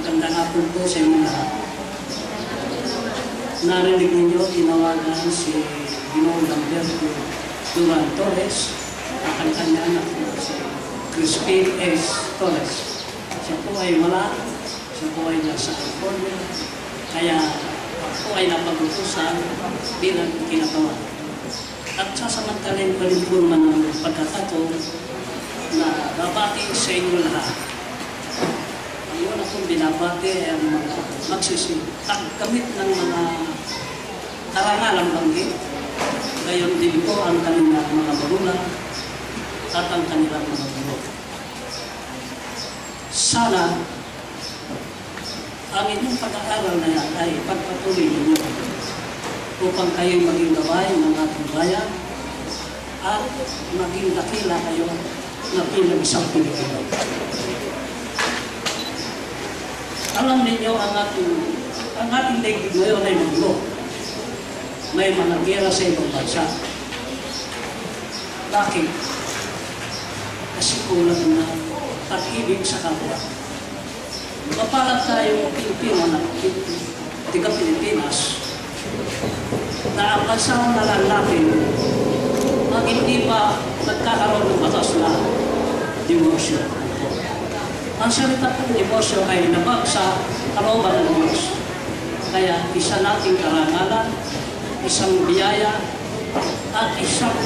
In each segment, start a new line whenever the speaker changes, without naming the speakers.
Magandang hapon po sa inyo lahat. Narinig ninyo, tinawagan si Ginoong Lamberto Duran Torres ang kanya anak po si Crispin S. Torres. Siya po ay wala, siya po ay nasa California, kaya ako ay napag-utusan bilang kinatawa. At sasamantalin ko rin po naman ang pagkatato na babati sa inyo lahat. Ang una kong binabati ay ang mga magsisitagkamit ng mga karangalang banggit. Gayon din po ang kanilang mga magulang at ang kanilang mga guro. Sana ang inyong pag-aaral na yan ay pagpatuloy ninyo upang kayo maging gabay ng ating bayan at maging dakila kayo na bilang isang Pilipino. Alam ninyo ang ating, ang ating daigdig ngayon ay magulo. May mga gera sa ibang bansa. Bakit? Kasi kulang na pag-ibig sa kapwa. Mapalag tayo Pilipino na tiga Pilipinas na ang bansang nalan natin ang hindi pa nagkakaroon ng batas na divorsyo. Ang salita ng divorsyo ay nabag sa kalooban ng Diyos. Kaya isa nating karangalan, isang biyaya, at isang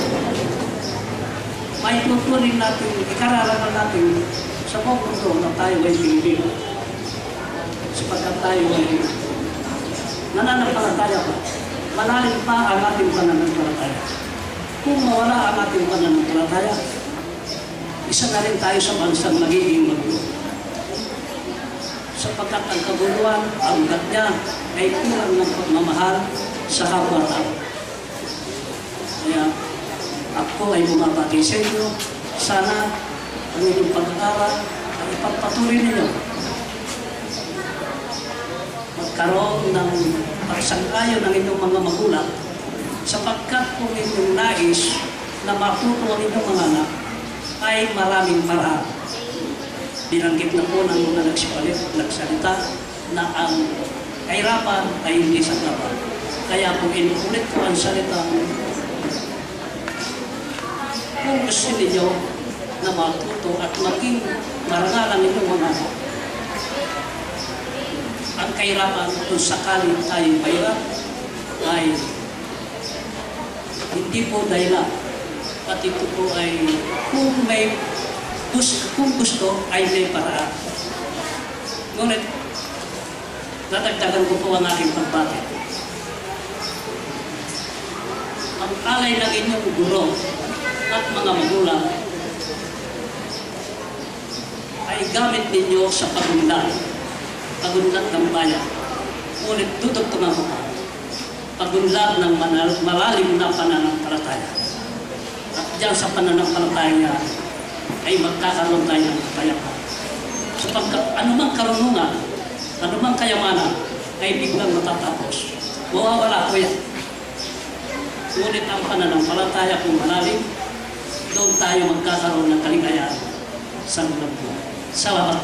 may tutunin natin, ikararangan natin sa buong mundo na tayo ay Pilipino. Sapagkat tayo ay nananampalataya pa. Malalim pa ang ating pananampalataya. Kung mawala ang ating pananampalataya, isa na rin tayo sa bansang magiging maglo. Sapagkat ang kabuluhan, ang niya, ay kulang ng pagmamahal sa kapwa-tao. Kaya ako ay bumabati sa inyo. Sana ang inyong pag-aaral ay ipagpatuloy ninyo. Magkaroon ng pagsang-ayon ng inyong mga magulang sapagkat kung inyong nais na matuto ang inyong mga anak ay maraming paraan. Binanggit na po ng mga nagsipalit, nagsalita na ang kahirapan ay hindi sa laban. Kaya kung inuulit ko ang salita kung gusto ninyo na matuto at maging marangalan ninyong mga ang kahirapan kung sakali tayo mahirap ay hindi po dahilan. At ito po ay kung may gusto, kung gusto ay may paraan. Ngunit, natagdagan ko po ang aking pagbati. Ang alay ng inyong guro at mga magulang ay gamit ninyo sa pagunlad. Pagunlad ng bayan. Ngunit tutugtungan mo pa. Pagunlad ng malalim na pananampalataya. At diyan sa pananampalataya niya ay magkakaroon tayo ng kapayapaan. Sapagkat anumang karunungan, anumang kayamanan ay biglang matatapos. Mawawala ko yan. Ngunit ang pananampalataya kung malalim, doon tayo magkakaroon ng kaligayahan sa loob mo. Salamat.